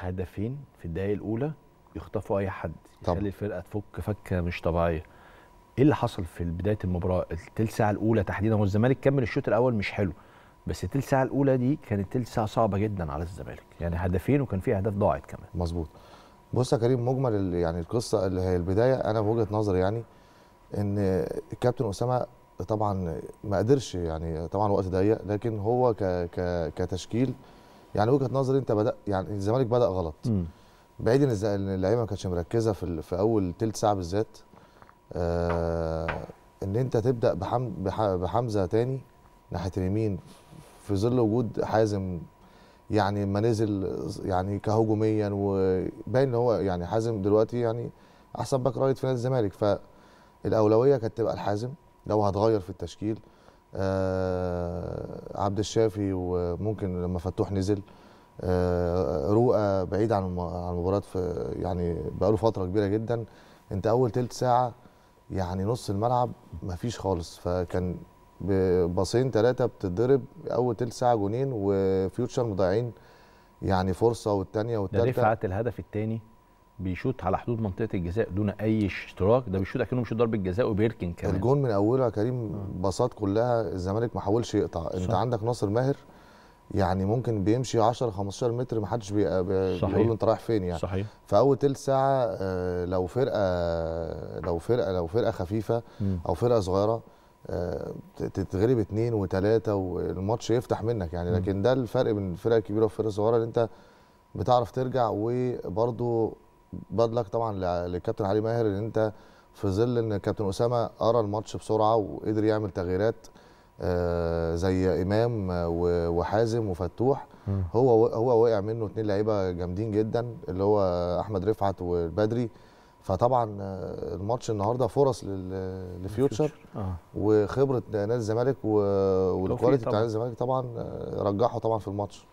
هدفين في الدقايق الأولى يخطفوا أي حد. يخلي الفرقة تفك فكة مش طبيعية. إيه اللي حصل في بداية المباراة؟ التلت ساعة الأولى تحديدا هو الزمالك كمل الشوط الأول مش حلو بس التلت ساعة الأولى دي كانت تلت ساعة صعبة جدا على الزمالك. يعني هدفين وكان في أهداف ضاعت كمان. مظبوط. بص يا كريم مجمل يعني القصة اللي هي البداية أنا بوجهه نظري يعني إن الكابتن أسامة طبعا ما قدرش يعني طبعا وقت ضيق لكن هو ك ك كتشكيل يعني وجهة نظري انت بدا يعني الزمالك بدأ غلط. بعيد إن اللعيبة ما كانتش مركزة في في أول تلت ساعة بالذات. آه إن أنت تبدأ بحم بح- بحمزة تاني ناحية اليمين في ظل وجود حازم يعني ما نزل يعني كهجوميا وباين إن هو يعني حازم دلوقتي يعني أحسن back right في نادي الزمالك. فالأولوية كانت تبقى لحازم لو هتغير في التشكيل عبد الشافي وممكن لما فتوح نزل آه رؤى بعيد عن الم- عن المباراة في يعني بقاله فترة كبيرة جدا. انت أول تلت ساعة يعني نص الملعب مفيش خالص. فكان بباصين ثلاثة بتتضرب أول تلت ساعة جونين وفيوتشر مضيعين يعني فرصة والثانيه ده والثالثه رفعت الهدف الثاني بيشوط على حدود منطقة الجزاء دون أي اشتراك. ده بيشوط أكنه بيشوط ضربة جزاء وبيركن كمان. الجون من اوله يا كريم باصات كلها الزمالك ما حاولش يقطع. أنت صح. عندك ناصر ماهر يعني ممكن بيمشي 10 15 متر ما حدش بي... بيقول له أنت رايح فين يعني. صحيح. في أول تلت ساعة آه، لو فرقة لو فرقة لو فرقة خفيفة مم. أو فرقة صغيرة آه، تتغلب اتنين وتلاتة والماتش يفتح منك يعني. لكن ده الفرق بين الفرقه الكبيرة والفرقه الصغيرة إن أنت بتعرف ترجع وبرده بدلك طبعا لع- للكابتن علي ماهر إن أنت في ظل إن كابتن أسامة قرأ الماتش بسرعة وقدر يعمل تغييرات آه، زي إمام آه، وحازم وفتوح. هو هو وقع منه اتنين لعيبة جامدين جدا اللي هو أحمد رفعت والبدري فطبعا آه، الماتش النهارده فرص لل- لفيوتشر آه وخبرة نادي الزمالك والكواليتي بتاع طبعاً. نادي الزمالك طبعا آه، رجحوا طبعا في الماتش